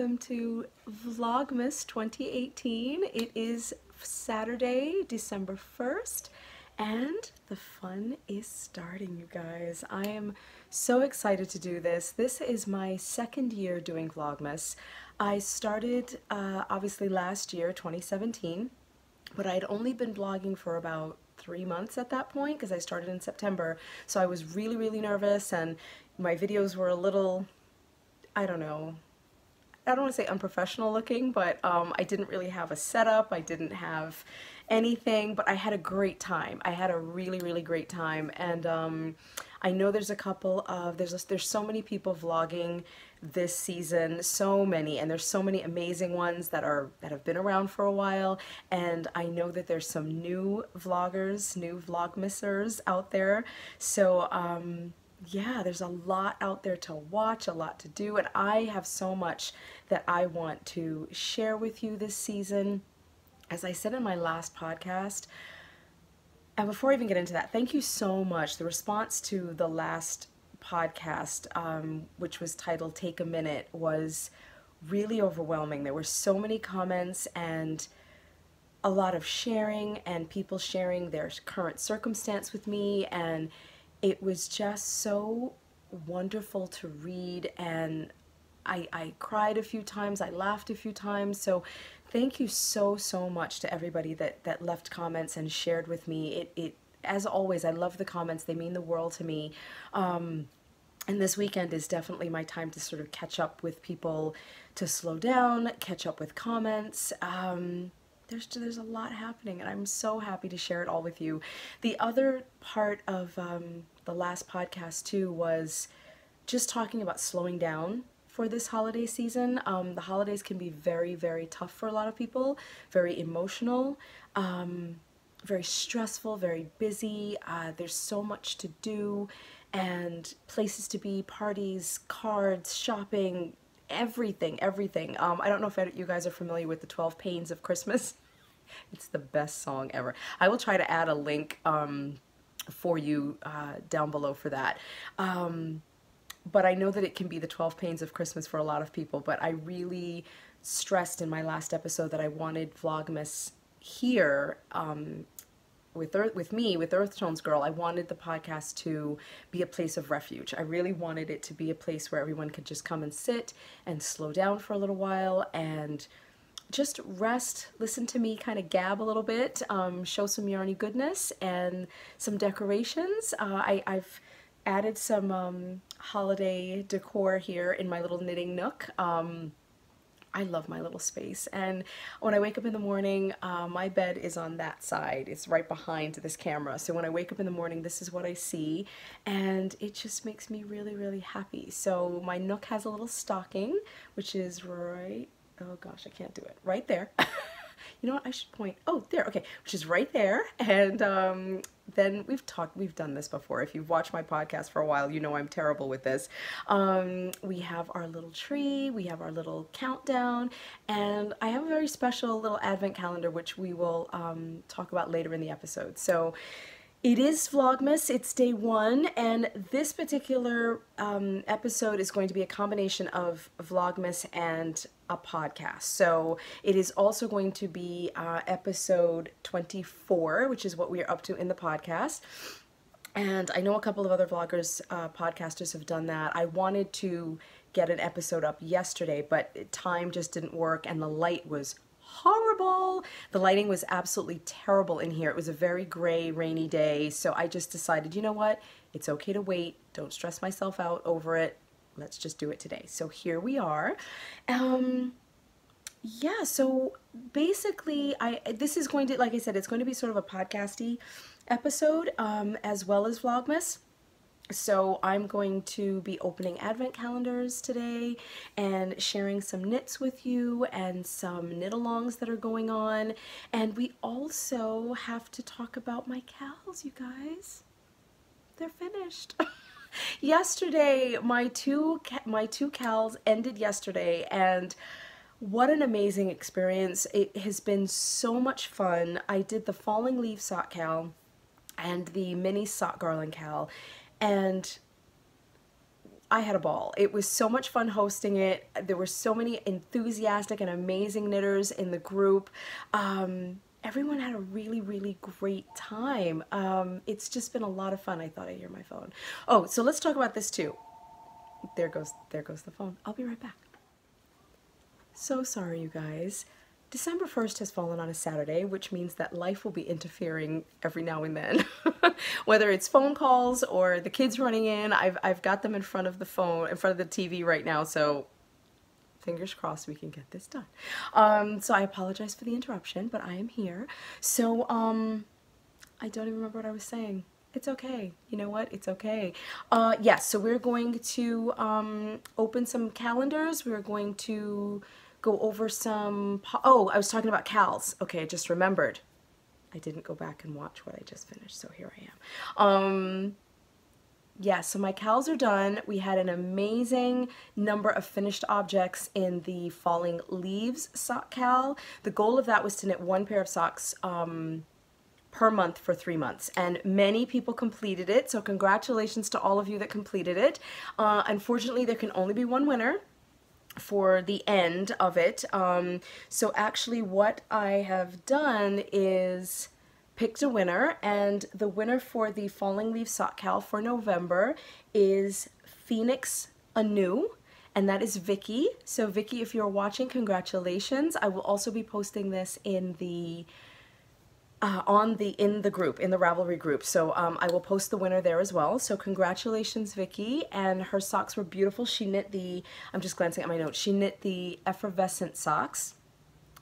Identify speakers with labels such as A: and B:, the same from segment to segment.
A: Welcome to Vlogmas 2018. It is Saturday, December 1st, and the fun is starting, you guys. I am so excited to do this. This is my second year doing Vlogmas. I started uh, obviously last year, 2017, but I'd only been blogging for about three months at that point because I started in September. So I was really, really nervous and my videos were a little, I don't know, I don't want to say unprofessional looking, but um, I didn't really have a setup. I didn't have anything, but I had a great time. I had a really, really great time. And um, I know there's a couple of, there's, there's so many people vlogging this season, so many, and there's so many amazing ones that are, that have been around for a while. And I know that there's some new vloggers, new vlogmissers out there. So, um, yeah, there's a lot out there to watch, a lot to do, and I have so much that I want to share with you this season. As I said in my last podcast, and before I even get into that, thank you so much. The response to the last podcast, um, which was titled Take a Minute, was really overwhelming. There were so many comments and a lot of sharing, and people sharing their current circumstance with me and it was just so wonderful to read and I, I cried a few times, I laughed a few times, so thank you so, so much to everybody that, that left comments and shared with me. It, it, as always, I love the comments, they mean the world to me. Um, and this weekend is definitely my time to sort of catch up with people, to slow down, catch up with comments. Um, there's there's a lot happening and I'm so happy to share it all with you. The other part of um, the last podcast too was just talking about slowing down for this holiday season. Um, the holidays can be very, very tough for a lot of people, very emotional, um, very stressful, very busy. Uh, there's so much to do and places to be, parties, cards, shopping, everything, everything. Um, I don't know if you guys are familiar with the 12 Pains of Christmas. It's the best song ever. I will try to add a link um, for you uh, down below for that. Um, but I know that it can be the 12 pains of Christmas for a lot of people, but I really stressed in my last episode that I wanted Vlogmas here um, with Earth, with me, with Earth Tones Girl, I wanted the podcast to be a place of refuge. I really wanted it to be a place where everyone could just come and sit and slow down for a little while and just rest, listen to me kind of gab a little bit, um, show some yarny goodness and some decorations. Uh, I, have added some um, holiday decor here in my little knitting nook. Um, I love my little space. And when I wake up in the morning uh, my bed is on that side. It's right behind this camera. So when I wake up in the morning this is what I see. And it just makes me really really happy. So my nook has a little stocking which is right oh gosh, I can't do it, right there. you know what, I should point, oh, there, okay, which is right there, and um, then we've talked, we've done this before. If you've watched my podcast for a while, you know I'm terrible with this. Um, we have our little tree, we have our little countdown, and I have a very special little advent calendar, which we will um, talk about later in the episode. So it is Vlogmas, it's day one, and this particular um, episode is going to be a combination of Vlogmas and a podcast. So it is also going to be uh, episode 24, which is what we are up to in the podcast. And I know a couple of other vloggers, uh, podcasters have done that. I wanted to get an episode up yesterday, but time just didn't work and the light was horrible. The lighting was absolutely terrible in here. It was a very gray, rainy day, so I just decided, you know what? It's okay to wait. Don't stress myself out over it. Let's just do it today. So here we are. Um, yeah, so basically, I this is going to, like I said, it's going to be sort of a podcasty episode um, as well as Vlogmas. So I'm going to be opening advent calendars today and sharing some knits with you and some knit-alongs that are going on. And we also have to talk about my cals, you guys. They're finished. yesterday, my two my two cals ended yesterday and what an amazing experience. It has been so much fun. I did the falling leaf sock cal and the mini sock garland cal and I had a ball. It was so much fun hosting it. There were so many enthusiastic and amazing knitters in the group. Um, everyone had a really, really great time. Um, it's just been a lot of fun. I thought I hear my phone. Oh, so let's talk about this too. There goes, there goes the phone. I'll be right back. So sorry, you guys. December 1st has fallen on a Saturday, which means that life will be interfering every now and then. Whether it's phone calls or the kids running in, I've, I've got them in front of the phone, in front of the TV right now, so fingers crossed we can get this done. Um, so I apologize for the interruption, but I am here. So, um, I don't even remember what I was saying. It's okay. You know what? It's okay. Uh, yes, so we're going to um, open some calendars. We're going to go over some, oh, I was talking about CALs. Okay, I just remembered. I didn't go back and watch what I just finished, so here I am. Um, yeah, so my CALs are done. We had an amazing number of finished objects in the Falling Leaves sock CAL. The goal of that was to knit one pair of socks um, per month for three months and many people completed it so congratulations to all of you that completed it uh, unfortunately there can only be one winner for the end of it. Um, so actually what I have done is picked a winner and the winner for the Falling Leaf Sock Cal for November is Phoenix Anew and that is Vicki. So Vicki, if you're watching, congratulations. I will also be posting this in the uh, on the in the group in the Ravelry group. So um, I will post the winner there as well. So congratulations Vicki. And her socks were beautiful. She knit the I'm just glancing at my notes. She knit the effervescent socks.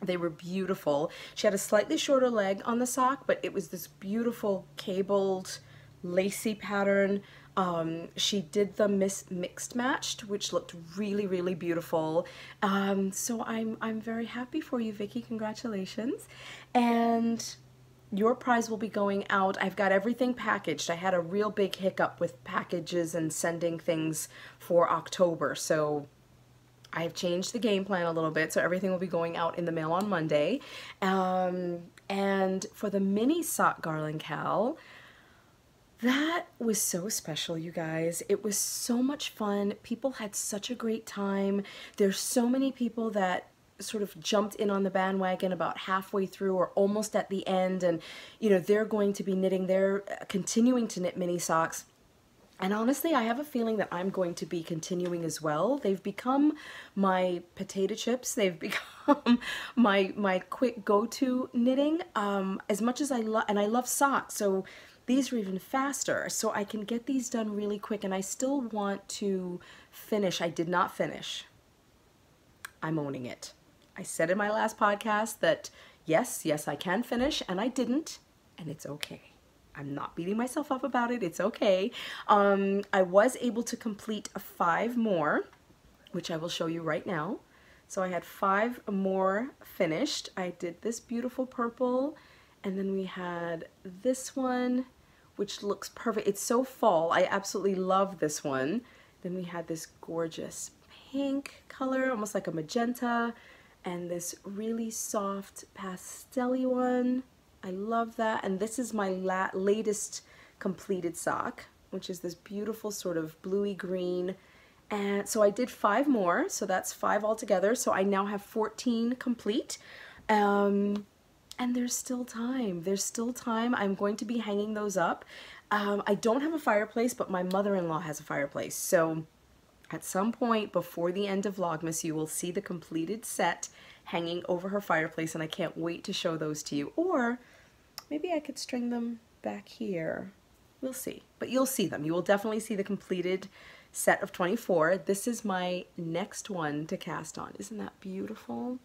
A: They were beautiful. She had a slightly shorter leg on the sock but it was this beautiful cabled lacy pattern. Um, she did the mis mixed matched, which looked really, really beautiful. Um, so I'm, I'm very happy for you, Vicki. Congratulations. And your prize will be going out. I've got everything packaged. I had a real big hiccup with packages and sending things for October, so I've changed the game plan a little bit, so everything will be going out in the mail on Monday. Um, and for the mini sock garland cal, that was so special, you guys. It was so much fun. People had such a great time. There's so many people that sort of jumped in on the bandwagon about halfway through or almost at the end and you know they're going to be knitting they're uh, continuing to knit mini socks and honestly, I have a feeling that I'm going to be continuing as well. They've become my potato chips. They've become my my quick go-to knitting. Um, as much as I love, and I love socks, so these are even faster. So I can get these done really quick, and I still want to finish. I did not finish. I'm owning it. I said in my last podcast that yes, yes, I can finish, and I didn't, and it's okay. I'm not beating myself up about it. It's okay. Um, I was able to complete five more, which I will show you right now. So I had five more finished. I did this beautiful purple, and then we had this one, which looks perfect. It's so fall. I absolutely love this one. Then we had this gorgeous pink color, almost like a magenta and this really soft pastel one. I love that. And this is my la latest completed sock, which is this beautiful sort of bluey green. And so I did five more, so that's five altogether. So I now have 14 complete. Um, and there's still time. There's still time. I'm going to be hanging those up. Um, I don't have a fireplace, but my mother-in-law has a fireplace. So at some point before the end of Vlogmas, you will see the completed set hanging over her fireplace, and I can't wait to show those to you. Or maybe I could string them back here. We'll see. But you'll see them. You will definitely see the completed set of 24. This is my next one to cast on. Isn't that beautiful?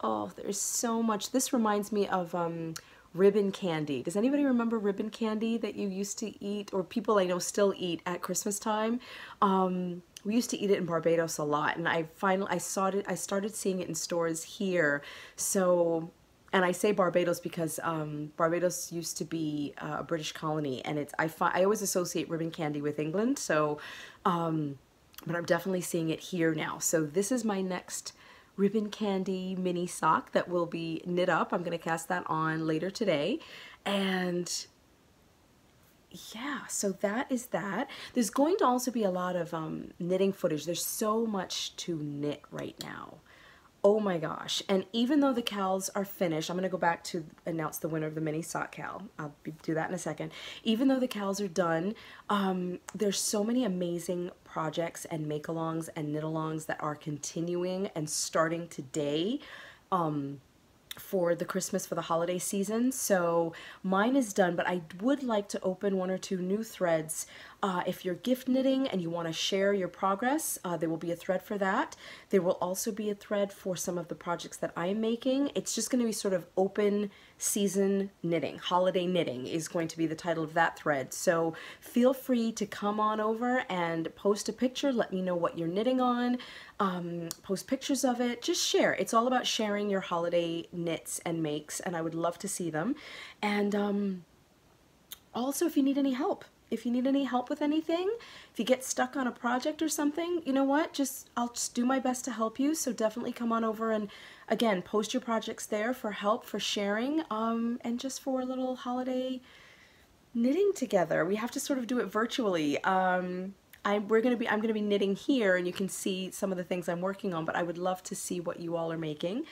A: Oh, there's so much. This reminds me of um, ribbon candy. Does anybody remember ribbon candy that you used to eat or people I know still eat at Christmas time? Um, we used to eat it in Barbados a lot and I finally I saw it I started seeing it in stores here. So and I say Barbados because um, Barbados used to be uh, a British colony and it's I I always associate ribbon candy with England. So um, but I'm definitely seeing it here now. So this is my next ribbon candy mini sock that will be knit up. I'm going to cast that on later today. And yeah, so that is that. There's going to also be a lot of um, knitting footage. There's so much to knit right now. Oh my gosh. And even though the cals are finished, I'm going to go back to announce the winner of the mini sock cal. I'll be, do that in a second. Even though the cals are done, um, there's so many amazing projects and make-alongs and knit-alongs that are continuing and starting today. Um, for the Christmas for the holiday season. So mine is done, but I would like to open one or two new threads. Uh, if you're gift knitting and you want to share your progress, uh, there will be a thread for that. There will also be a thread for some of the projects that I'm making. It's just going to be sort of open season knitting. Holiday knitting is going to be the title of that thread. So feel free to come on over and post a picture. Let me know what you're knitting on. Um, post pictures of it. Just share. It's all about sharing your holiday knits and makes, and I would love to see them. And um, also, if you need any help, if you need any help with anything, if you get stuck on a project or something, you know what? Just I'll just do my best to help you. So definitely come on over and again post your projects there for help, for sharing, um, and just for a little holiday knitting together. We have to sort of do it virtually. Um, I, we're gonna be I'm gonna be knitting here, and you can see some of the things I'm working on. But I would love to see what you all are making.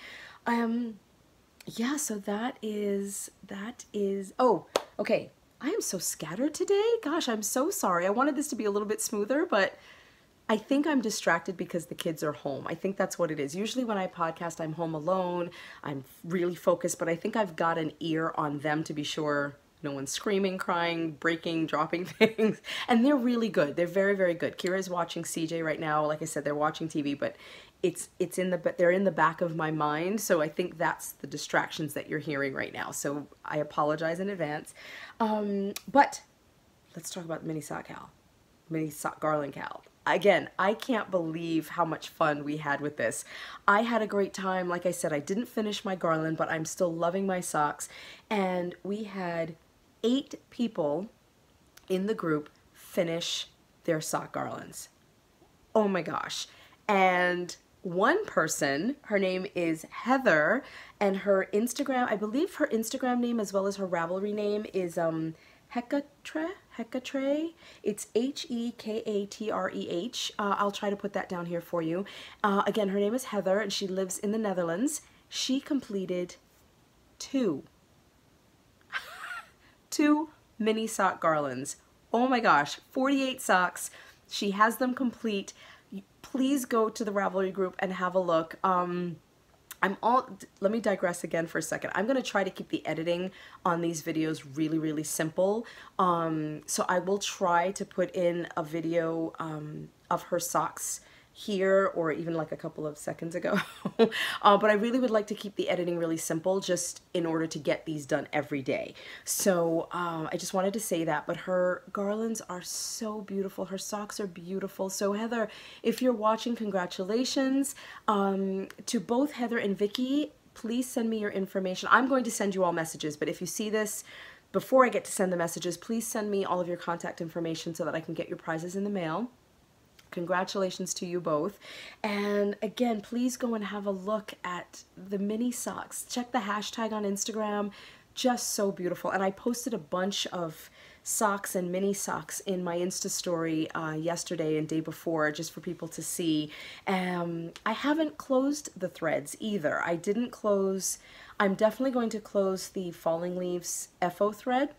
A: Um, yeah. So that is that is. Oh, okay. I am so scattered today. Gosh, I'm so sorry. I wanted this to be a little bit smoother, but I think I'm distracted because the kids are home. I think that's what it is. Usually when I podcast, I'm home alone. I'm really focused, but I think I've got an ear on them to be sure no one's screaming, crying, breaking, dropping things. And they're really good. They're very, very good. Kira's watching CJ right now. Like I said, they're watching TV, but it's it's in the they're in the back of my mind so i think that's the distractions that you're hearing right now so i apologize in advance um, but let's talk about mini sock cal mini sock garland cal again i can't believe how much fun we had with this i had a great time like i said i didn't finish my garland but i'm still loving my socks and we had eight people in the group finish their sock garlands oh my gosh and one person, her name is Heather, and her Instagram, I believe her Instagram name as well as her Ravelry name is um, Hekatre, Hekatre. It's H-E-K-A-T-R-E-H. Uh, I'll try to put that down here for you. Uh, again, her name is Heather, and she lives in the Netherlands. She completed two, two mini sock garlands. Oh my gosh, 48 socks. She has them complete please go to the Ravelry group and have a look. Um, I'm all, let me digress again for a second. I'm going to try to keep the editing on these videos really, really simple. Um, so I will try to put in a video um, of her socks here or even like a couple of seconds ago. uh, but I really would like to keep the editing really simple just in order to get these done every day. So um, I just wanted to say that, but her garlands are so beautiful. Her socks are beautiful. So Heather, if you're watching, congratulations. Um, to both Heather and Vicki, please send me your information. I'm going to send you all messages, but if you see this, before I get to send the messages, please send me all of your contact information so that I can get your prizes in the mail. Congratulations to you both. And again, please go and have a look at the mini socks. Check the hashtag on Instagram. Just so beautiful. And I posted a bunch of socks and mini socks in my Insta story uh, yesterday and day before just for people to see. Um, I haven't closed the threads either. I didn't close, I'm definitely going to close the Falling Leaves FO thread,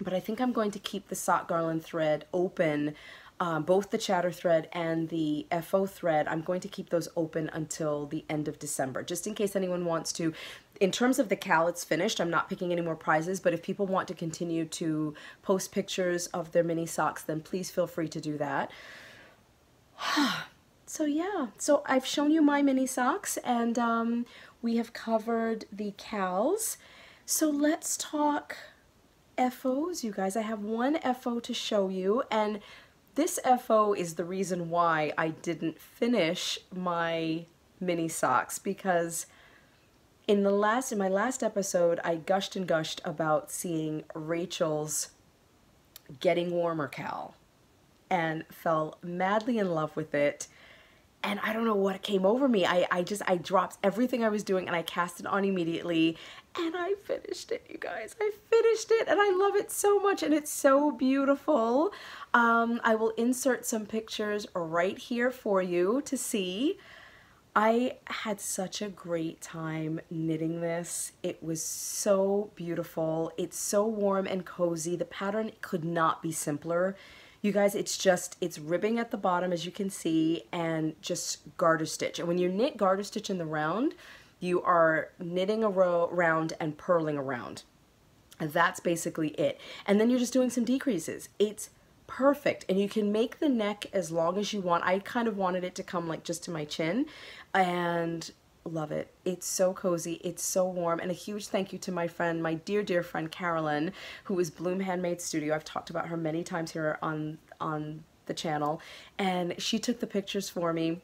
A: but I think I'm going to keep the sock garland thread open um, both the chatter thread and the FO thread, I'm going to keep those open until the end of December, just in case anyone wants to. In terms of the cal, it's finished. I'm not picking any more prizes, but if people want to continue to post pictures of their mini socks, then please feel free to do that. so yeah, so I've shown you my mini socks and um, we have covered the cals. So let's talk FOs, you guys. I have one FO to show you and this FO is the reason why I didn't finish my mini socks because in the last in my last episode I gushed and gushed about seeing Rachel's getting warmer cal and fell madly in love with it and I don't know what came over me. I, I just, I dropped everything I was doing and I cast it on immediately and I finished it, you guys. I finished it and I love it so much and it's so beautiful. Um, I will insert some pictures right here for you to see. I had such a great time knitting this. It was so beautiful. It's so warm and cozy. The pattern could not be simpler. You guys, it's just, it's ribbing at the bottom as you can see and just garter stitch. And when you knit garter stitch in the round, you are knitting a row round and purling around. And that's basically it. And then you're just doing some decreases. It's perfect and you can make the neck as long as you want I kind of wanted it to come like just to my chin and love it. It's so cozy. It's so warm. And a huge thank you to my friend my dear dear friend Carolyn who is Bloom Handmade Studio. I've talked about her many times here on on the channel. And she took the pictures for me.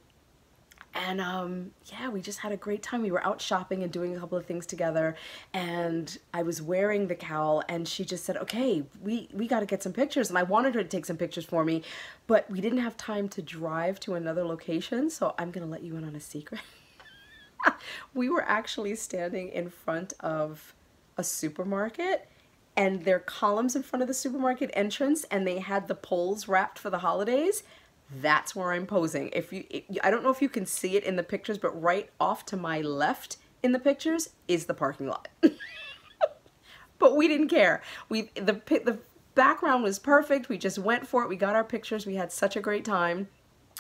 A: And um, yeah, we just had a great time. We were out shopping and doing a couple of things together, and I was wearing the cowl, and she just said, "Okay, we we got to get some pictures." And I wanted her to take some pictures for me, but we didn't have time to drive to another location, so I'm gonna let you in on a secret. we were actually standing in front of a supermarket and there are columns in front of the supermarket entrance and they had the poles wrapped for the holidays that's where I'm posing. If you, I don't know if you can see it in the pictures, but right off to my left in the pictures is the parking lot. but we didn't care. We the the background was perfect. We just went for it. We got our pictures. We had such a great time.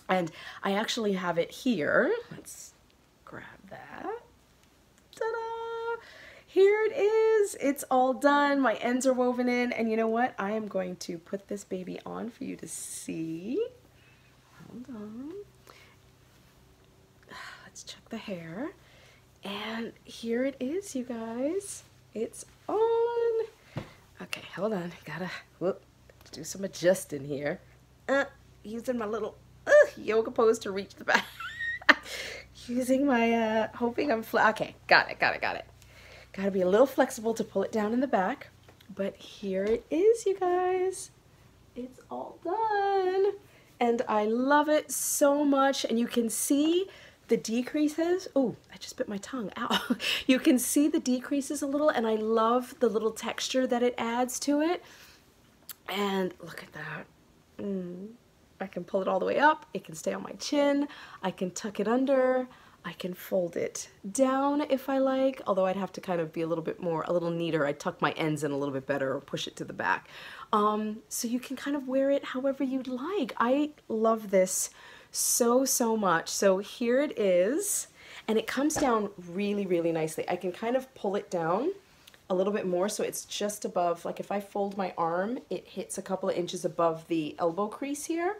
A: And I actually have it here. Let's that. Ta-da! Here it is. It's all done. My ends are woven in. And you know what? I am going to put this baby on for you to see. Hold on. Let's check the hair. And here it is, you guys. It's on. Okay, hold on. Gotta whoop, do some adjusting here. Uh, using my little uh, yoga pose to reach the back. using my, uh, hoping I'm, okay, got it, got it, got it. Gotta be a little flexible to pull it down in the back. But here it is, you guys. It's all done and I love it so much and you can see the decreases. Oh, I just bit my tongue. Ow. you can see the decreases a little and I love the little texture that it adds to it. And look at that. Mm. I can pull it all the way up. It can stay on my chin. I can tuck it under. I can fold it down if I like, although I'd have to kind of be a little bit more, a little neater. I'd tuck my ends in a little bit better or push it to the back. Um, so you can kind of wear it however you'd like. I love this so, so much. So here it is, and it comes down really, really nicely. I can kind of pull it down a little bit more so it's just above, like if I fold my arm, it hits a couple of inches above the elbow crease here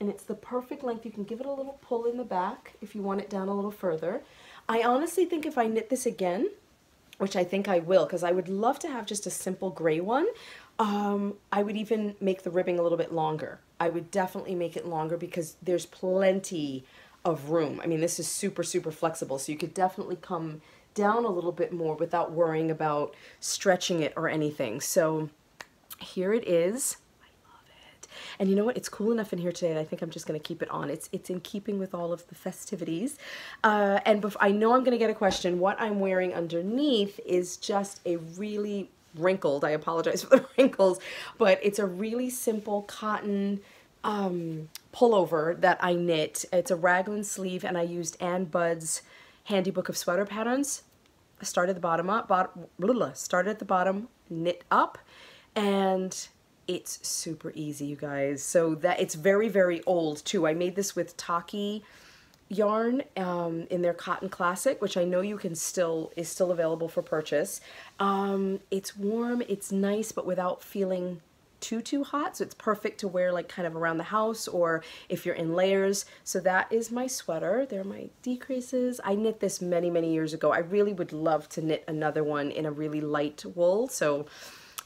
A: and it's the perfect length. You can give it a little pull in the back if you want it down a little further. I honestly think if I knit this again, which I think I will, because I would love to have just a simple gray one, um, I would even make the ribbing a little bit longer. I would definitely make it longer because there's plenty of room. I mean, this is super, super flexible, so you could definitely come down a little bit more without worrying about stretching it or anything. So here it is. And you know what? It's cool enough in here today I think I'm just going to keep it on. It's it's in keeping with all of the festivities. Uh, and I know I'm going to get a question. What I'm wearing underneath is just a really wrinkled, I apologize for the wrinkles, but it's a really simple cotton um, pullover that I knit. It's a raglan sleeve and I used Ann Budd's Handy Book of Sweater Patterns. I started the bottom up, bottom, started at the bottom, knit up, and it's super easy, you guys. So that it's very, very old too. I made this with Tahki yarn um, in their Cotton Classic, which I know you can still, is still available for purchase. Um, it's warm, it's nice, but without feeling too, too hot. So it's perfect to wear like kind of around the house or if you're in layers. So that is my sweater. They're my decreases. I knit this many, many years ago. I really would love to knit another one in a really light wool. So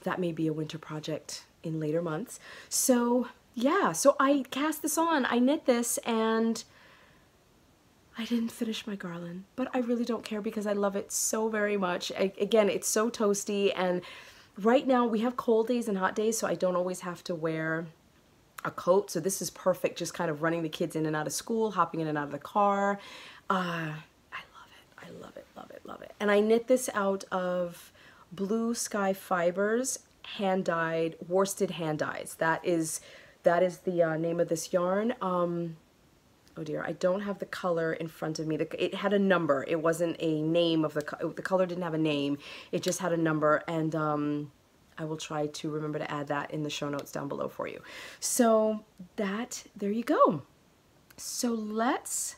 A: that may be a winter project in later months. So yeah, so I cast this on, I knit this, and I didn't finish my garland, but I really don't care because I love it so very much. I, again, it's so toasty, and right now we have cold days and hot days, so I don't always have to wear a coat. So this is perfect, just kind of running the kids in and out of school, hopping in and out of the car. Uh, I love it. I love it, love it, love it. And I knit this out of Blue Sky Fibers hand dyed worsted hand dyes. That is that is the uh, name of this yarn. Um, oh dear, I don't have the color in front of me. The, it had a number. It wasn't a name of the the color didn't have a name. It just had a number and um, I will try to remember to add that in the show notes down below for you. So that, there you go. So let's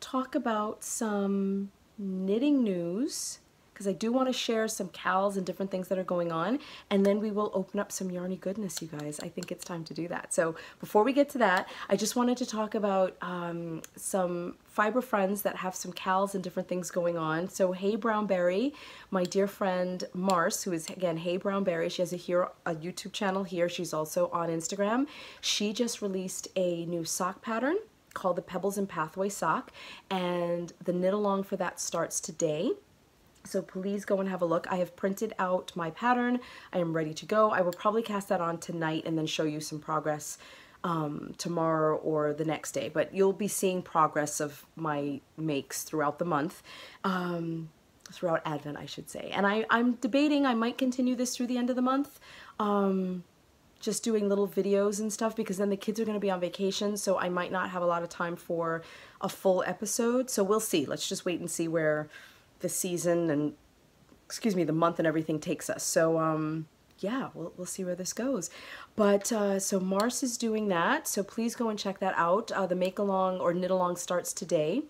A: talk about some knitting news because I do want to share some cals and different things that are going on and then we will open up some yarny goodness you guys. I think it's time to do that. So before we get to that I just wanted to talk about um, some fiber friends that have some cals and different things going on. So Hey Brown Berry my dear friend Mars who is again Hey Brown Berry she has a here a YouTube channel here. She's also on Instagram. She just released a new sock pattern called the Pebbles and Pathway sock and the knit along for that starts today so please go and have a look. I have printed out my pattern. I am ready to go. I will probably cast that on tonight and then show you some progress um, tomorrow or the next day. But you'll be seeing progress of my makes throughout the month. Um, throughout Advent, I should say. And I, I'm debating I might continue this through the end of the month. Um, just doing little videos and stuff because then the kids are going to be on vacation so I might not have a lot of time for a full episode. So we'll see. Let's just wait and see where the season and excuse me the month and everything takes us. So um yeah we'll, we'll see where this goes. But uh, so Mars is doing that. So please go and check that out. Uh, the make along or knit along starts today.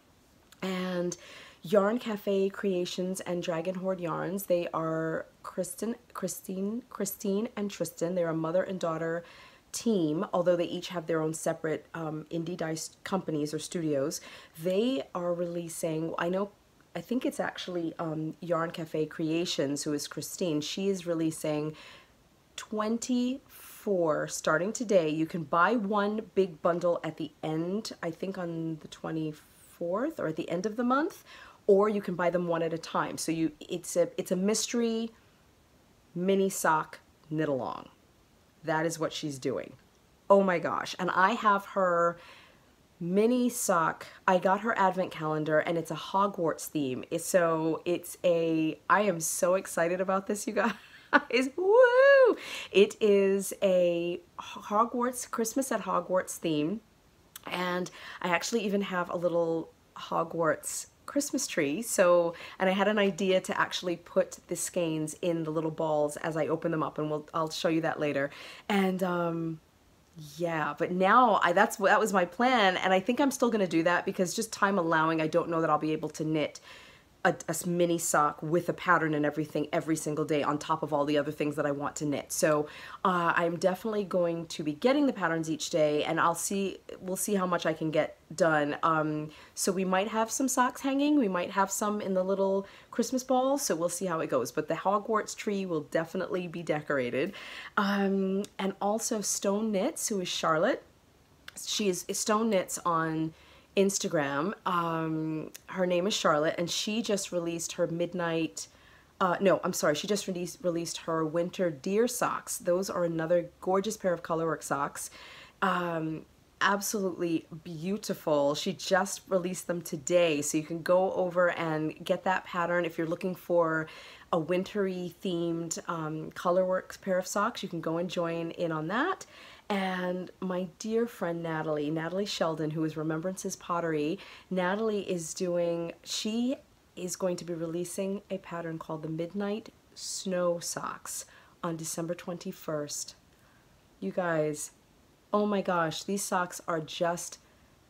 A: And Yarn Cafe Creations and Dragon Horde Yarns they are Kristen Christine Christine and Tristan. They're a mother and daughter team, although they each have their own separate um, indie dice companies or studios, they are releasing, I know I think it's actually um, Yarn Cafe Creations, who is Christine. She is releasing 24 starting today. You can buy one big bundle at the end, I think on the 24th or at the end of the month, or you can buy them one at a time. So you, it's a, it's a mystery mini sock knit along. That is what she's doing. Oh my gosh. And I have her mini sock. I got her advent calendar and it's a Hogwarts theme. So it's a, I am so excited about this, you guys. Woo! It is a Hogwarts, Christmas at Hogwarts theme. And I actually even have a little Hogwarts Christmas tree. So, and I had an idea to actually put the skeins in the little balls as I open them up and we'll, I'll show you that later. And, um, yeah, but now I that's that was my plan, and I think I'm still gonna do that because just time allowing, I don't know that I'll be able to knit a, a, mini sock with a pattern and everything every single day on top of all the other things that I want to knit. So uh, I'm definitely going to be getting the patterns each day and I'll see, we'll see how much I can get done. Um, so we might have some socks hanging, we might have some in the little Christmas balls, so we'll see how it goes. But the Hogwarts tree will definitely be decorated. Um, and also Stone Knits, who is Charlotte. She is Stone Knits on Instagram. Um, her name is Charlotte, and she just released her midnight. Uh, no, I'm sorry. She just released released her winter deer socks. Those are another gorgeous pair of colorwork socks. Um, absolutely beautiful. She just released them today, so you can go over and get that pattern if you're looking for a wintry themed um, colorworks pair of socks. You can go and join in on that. And my dear friend Natalie, Natalie Sheldon, who is Remembrances Pottery, Natalie is doing, she is going to be releasing a pattern called the Midnight Snow Socks on December 21st. You guys, oh my gosh, these socks are just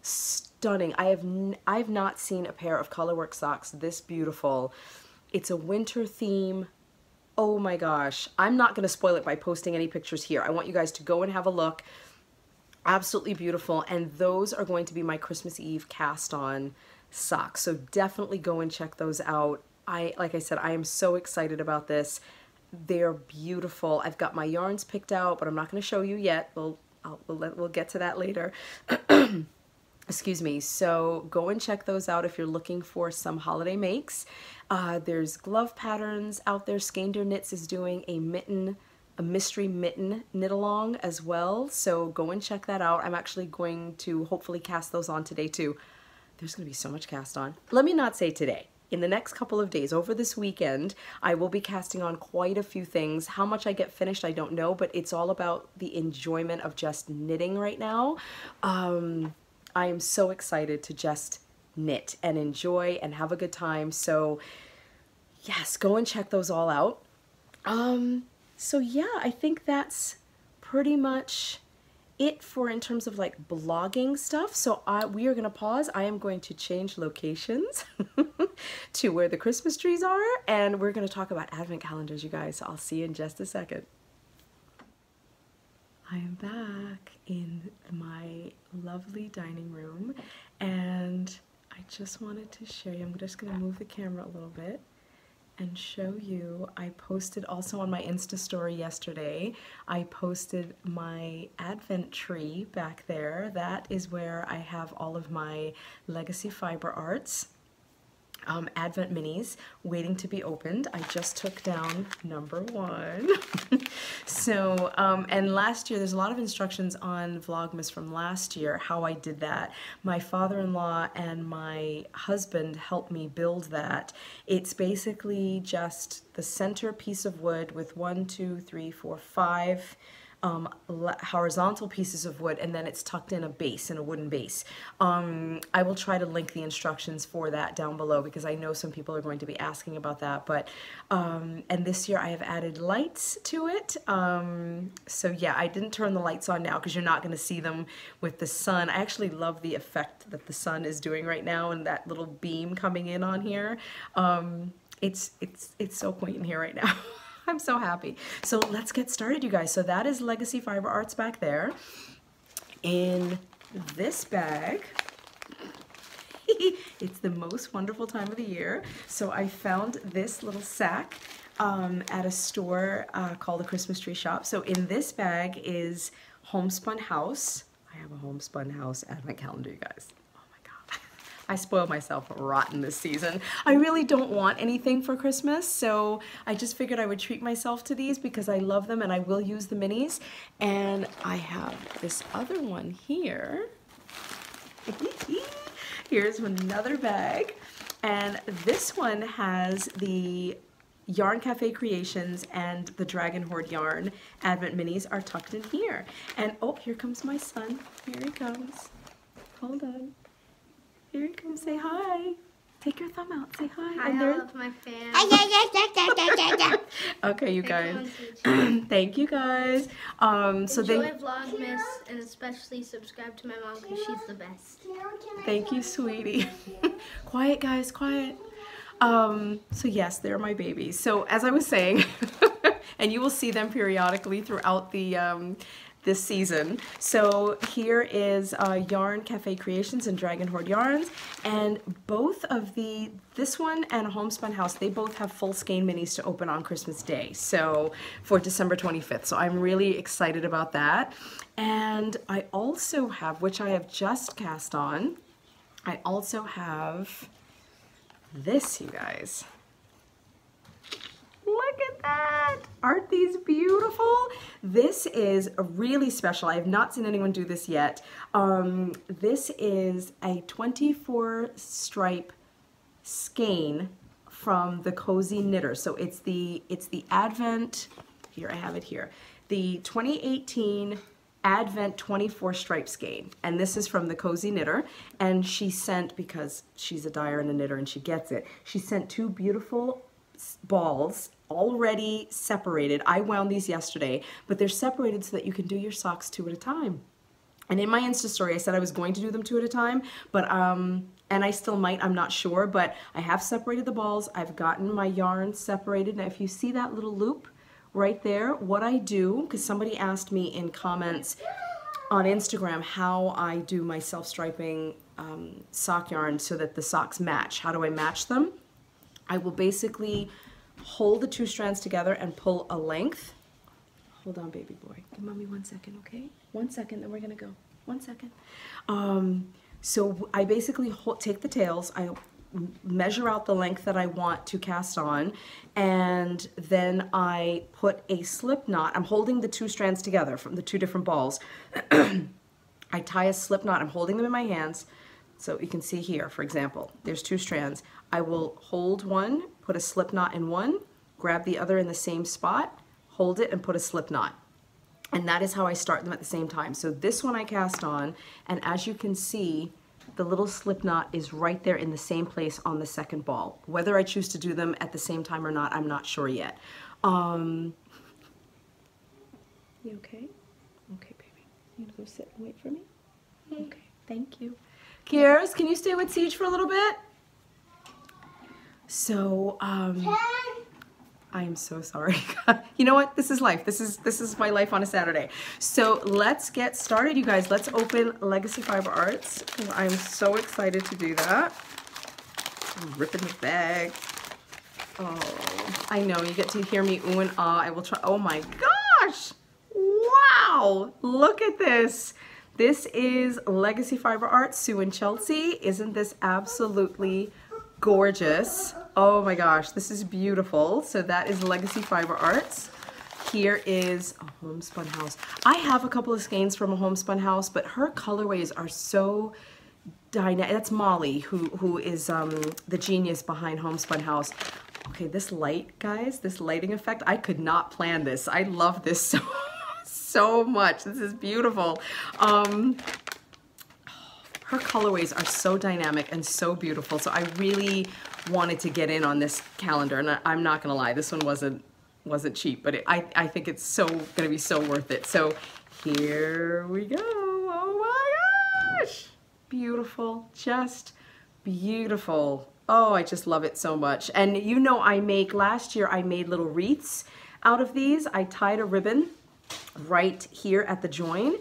A: stunning. I have I have not seen a pair of colorwork socks this beautiful. It's a winter theme oh my gosh. I'm not to spoil it by posting any pictures here. I want you guys to go and have a look. Absolutely beautiful. And those are going to be my Christmas Eve cast on socks. So definitely go and check those out. I, like I said, I am so excited about this. They're beautiful. I've got my yarns picked out, but I'm not to show you yet. We'll, I'll, we'll, let, we'll get to that later. excuse me so go and check those out if you're looking for some holiday makes uh, there's glove patterns out there Skander Knits is doing a mitten a mystery mitten knit along as well. So go and check that out. I'm actually going to hopefully cast those on today too. There's gonna be so much cast on. Let me not say today. In the next couple of days, over this weekend, I will be casting on quite a few things. How much I get finished, I don't know, but it's all about the enjoyment of just knitting right now. Um, I am so excited to just knit and enjoy and have a good time. So yes, go and check those all out. Um, so yeah, I think that's pretty much it for in terms of like blogging stuff. So I, we are going to pause. I am going to change locations to where the Christmas trees are and we're going to talk about advent calendars, you guys. So I'll see you in just a second. I am back in my lovely dining room and I just wanted to show you, I'm just going to move the camera a little bit and show you. I posted also on my Insta story yesterday, I posted my advent tree back there. That is where I have all of my Legacy Fiber Arts um, Advent Minis waiting to be opened. I just took down number one. so, um, and last year, there's a lot of instructions on Vlogmas from last year, how I did that. My father-in-law and my husband helped me build that. It's basically just the center piece of wood with one, two, three, four, five, um, horizontal pieces of wood and then it's tucked in a base, in a wooden base. Um, I will try to link the instructions for that down below because I know some people are going to be asking about that. But um, And this year I have added lights to it. Um, so yeah, I didn't turn the lights on now because you're not going to see them with the sun. I actually love the effect that the sun is doing right now and that little beam coming in on here. Um, it's, it's, it's so quaint in here right now. I'm so happy. So let's get started, you guys. So that is Legacy Fiber Arts back there. In this bag, it's the most wonderful time of the year. So I found this little sack um, at a store uh, called the Christmas Tree Shop. So in this bag is Homespun House. I have a Homespun House advent calendar, you guys. I spoiled myself rotten this season. I really don't want anything for Christmas, so I just figured I would treat myself to these because I love them and I will use the minis. And I have this other one here. Here's another bag. And this one has the Yarn Cafe Creations and the Dragon Horde Yarn Advent Minis are tucked in here. And oh, here comes my son. Here he comes. Hold on. Here come. Say hi. Take your thumb out. Say hi.
B: Hi,
A: and
B: I love my fans.
A: okay, you guys. Thank you guys. Um, so they
B: Enjoy
A: they
B: Vlogmas and especially subscribe to my mom because she's the best.
A: Thank you, sweetie. quiet, guys. Quiet. Um, so yes, they're my babies. So as I was saying, and you will see them periodically throughout the um, this season. So here is uh, Yarn Cafe Creations and Dragon Horde Yarns, and both of the, this one and Homespun House, they both have full skein minis to open on Christmas Day, so for December 25th. So I'm really excited about that. And I also have, which I have just cast on, I also have this, you guys. That. Aren't these beautiful? This is really special. I have not seen anyone do this yet. Um, this is a 24 stripe skein from the Cozy Knitter. So it's the, it's the Advent, here I have it here, the 2018 Advent 24 stripe skein. And this is from the Cozy Knitter. And she sent, because she's a dyer and a knitter and she gets it, she sent two beautiful balls already separated. I wound these yesterday, but they're separated so that you can do your socks two at a time. And in my Insta story, I said I was going to do them two at a time, but um, and I still might, I'm not sure, but I have separated the balls. I've gotten my yarn separated. Now, if you see that little loop right there, what I do, because somebody asked me in comments on Instagram how I do my self-striping um, sock yarn so that the socks match. How do I match them? I will basically hold the two strands together and pull a length. Hold on, baby boy. Give mommy one second, okay? One second, then we're gonna go. One second. Um, so I basically hold, take the tails, I measure out the length that I want to cast on and then I put a slip knot. I'm holding the two strands together from the two different balls. I tie a slip knot, I'm holding them in my hands. So you can see here, for example, there's two strands. I will hold one, put a slip knot in one, grab the other in the same spot, hold it and put a slip knot. And that is how I start them at the same time. So this one I cast on, and as you can see, the little slip knot is right there in the same place on the second ball. Whether I choose to do them at the same time or not, I'm not sure yet. Um, you okay? Okay, baby. You gonna go sit and wait for me? Okay, thank you. Kiers, can you stay with Siege for a little bit? So, um, I am so sorry. you know what? This is life. This is this is my life on a Saturday. So let's get started, you guys. Let's open Legacy Fiber Arts. I'm so excited to do that. I'm ripping the bag. Oh, I know. You get to hear me ooh and ah. I will try. Oh my gosh. Wow. Look at this. This is Legacy Fiber Arts, Sue and Chelsea. Isn't this absolutely gorgeous? Oh my gosh, this is beautiful. So that is Legacy Fiber Arts. Here is a homespun house. I have a couple of skeins from a homespun house, but her colorways are so dynamic. That's Molly, who, who is um, the genius behind Homespun House. Okay, this light, guys, this lighting effect, I could not plan this. I love this so, so much. This is beautiful. Um, her colorways are so dynamic and so beautiful. So I really wanted to get in on this calendar. And I'm not gonna lie, this one wasn't wasn't cheap, but it, I, I think it's so gonna be so worth it. So here we go. Oh my gosh. Beautiful, just beautiful. Oh, I just love it so much. And you know I make, last year I made little wreaths out of these. I tied a ribbon right here at the join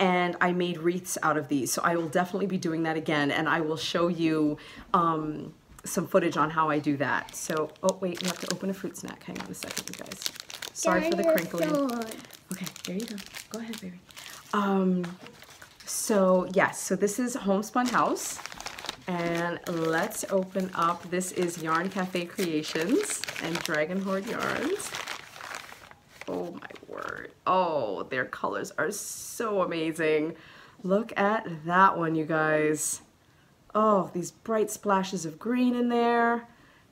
A: and I made wreaths out of these. So I will definitely be doing that again and I will show you um, some footage on how I do that. So, oh wait, you have to open a fruit snack. Hang on a second, you guys. Sorry for the crinkling. Okay, there you go. Go ahead, baby. Um, so yes, so this is Homespun House. And let's open up, this is Yarn Cafe Creations and Dragon Horde Yarns. Oh my Oh, their colors are so amazing. Look at that one, you guys. Oh, these bright splashes of green in there.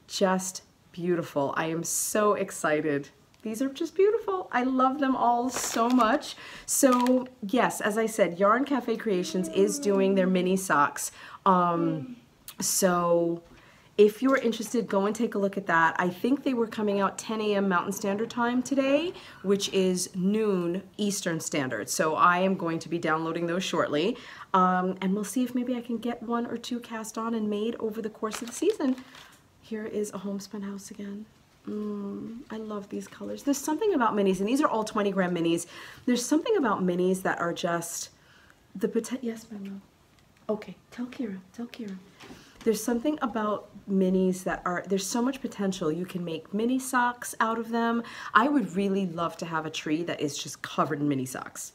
A: Just beautiful. I am so excited. These are just beautiful. I love them all so much. So yes, as I said, Yarn Cafe Creations is doing their mini socks. Um, so if you're interested, go and take a look at that. I think they were coming out 10 a.m. Mountain Standard Time today, which is noon Eastern Standard. So I am going to be downloading those shortly. Um, and we'll see if maybe I can get one or two cast on and made over the course of the season. Here is a homespun house again. Mm, I love these colors. There's something about minis, and these are all 20 gram minis. There's something about minis that are just the potential. Yes, my love. Okay, tell Kira, tell Kira there's something about minis that are there's so much potential. You can make mini socks out of them. I would really love to have a tree that is just covered in mini socks.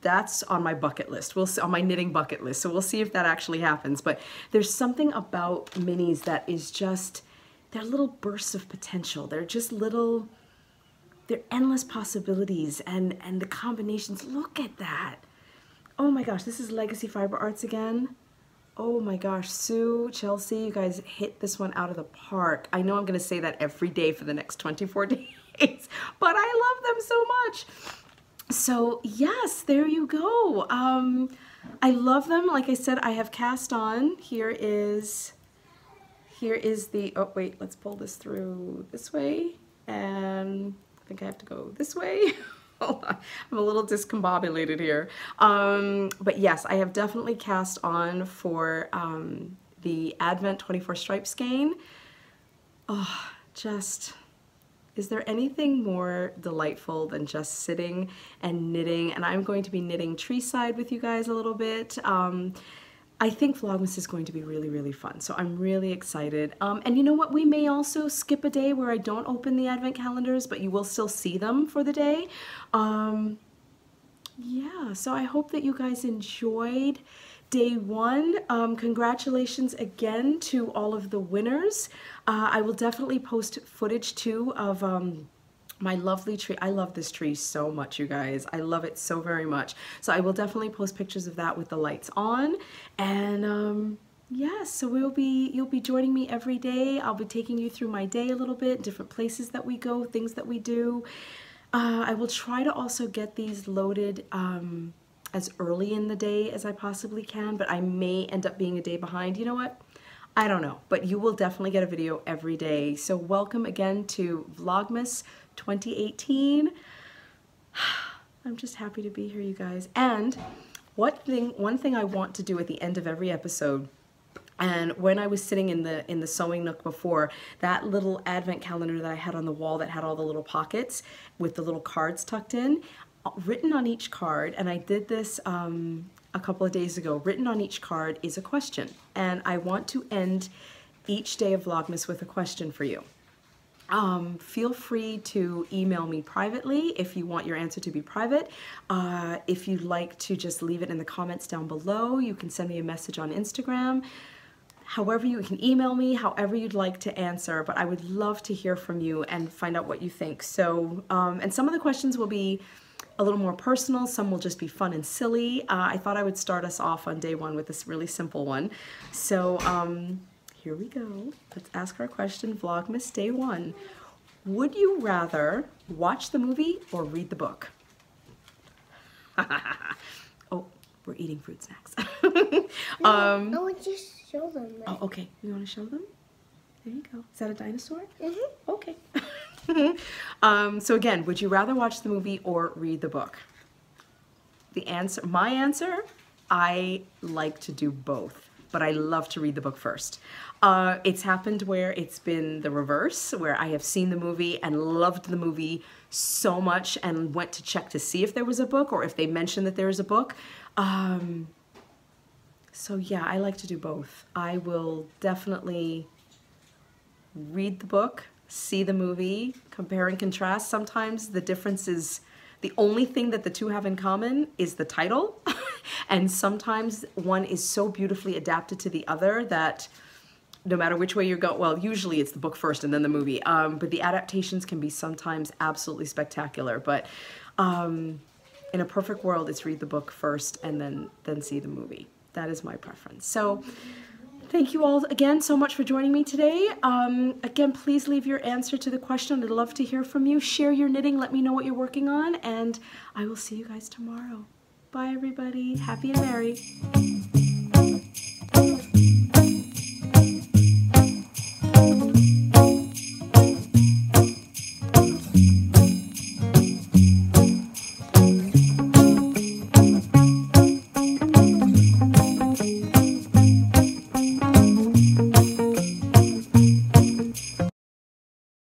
A: That's on my bucket list. We'll see on my knitting bucket list. So we'll see if that actually happens. But there's something about minis that is just they're little bursts of potential. They're just little they're endless possibilities. And and the combinations look at that. Oh my gosh this is legacy fiber arts again Oh my gosh, Sue, Chelsea, you guys hit this one out of the park. I know I'm to say that every day for the next 24 days, but I love them so much. So yes, there you go. Um, I love them. Like I said, I have cast on. Here is, here is the, oh wait, let's pull this through this way. And I think I have to go this way. I'm a little discombobulated here. Um, but yes, I have definitely cast on for um, the Advent 24 Stripe skein. Oh, just, is there anything more delightful than just sitting and knitting? And I'm going to be knitting tree side with you guys a little bit. Um, I think Vlogmas is going to be really, really fun. So I'm really excited. Um, and you know what? We may also skip a day where I don't open the advent calendars, but you will still see them for the day. Um, yeah, so I hope that you guys enjoyed day one. Um, congratulations again to all of the winners. Uh, I will definitely post footage too of um, my lovely tree. I love this tree so much, you guys. I love it so very much. So I will definitely post pictures of that with the lights on. And um, yeah, so we'll be you'll be joining me every day. I'll be taking you through my day a little bit, different places that we go, things that we do. Uh, I will try to also get these loaded um, as early in the day as I possibly can, but I may end up being a day behind. You know what? I don't know, but you will definitely get a video every day. So welcome again to Vlogmas 2018. I'm just happy to be here, you guys. And what thing, one thing I want to do at the end of every episode and when I was sitting in the in the sewing nook before, that little advent calendar that I had on the wall that had all the little pockets with the little cards tucked in, uh, written on each card, and I did this um, a couple of days ago, written on each card is a question. And I want to end each day of Vlogmas with a question for you. Um, feel free to email me privately if you want your answer to be private. Uh, if you'd like to just leave it in the comments down below, you can send me a message on Instagram however you can email me, however you'd like to answer, but I would love to hear from you and find out what you think. So, um, and some of the questions will be a little more personal, some will just be fun and silly. Uh, I thought I would start us off on day one with this really simple one. So um, here we go. Let's ask our question, Vlogmas day one. Would you rather watch the movie or read the book? oh, we're eating fruit snacks.
B: um, no, just show them.
A: Oh, okay. You want to show them? There you go. Is that a dinosaur?
B: Mm-hmm.
A: Okay. um, so again, would you rather watch the movie or read the book? The answer, my answer, I like to do both, but I love to read the book first. Uh, it's happened where it's been the reverse, where I have seen the movie and loved the movie so much and went to check to see if there was a book or if they mentioned that there is a book. Um, so yeah, I like to do both. I will definitely read the book, see the movie, compare and contrast. Sometimes the difference is the only thing that the two have in common is the title. and sometimes one is so beautifully adapted to the other that no matter which way you go, well, usually it's the book first and then the movie. Um, but the adaptations can be sometimes absolutely spectacular. But um, in a perfect world, it's read the book first and then then see the movie that is my preference. So thank you all again so much for joining me today. Um, again, please leave your answer to the question. I'd love to hear from you. Share your knitting. Let me know what you're working on. And I will see you guys tomorrow. Bye, everybody. Happy and merry.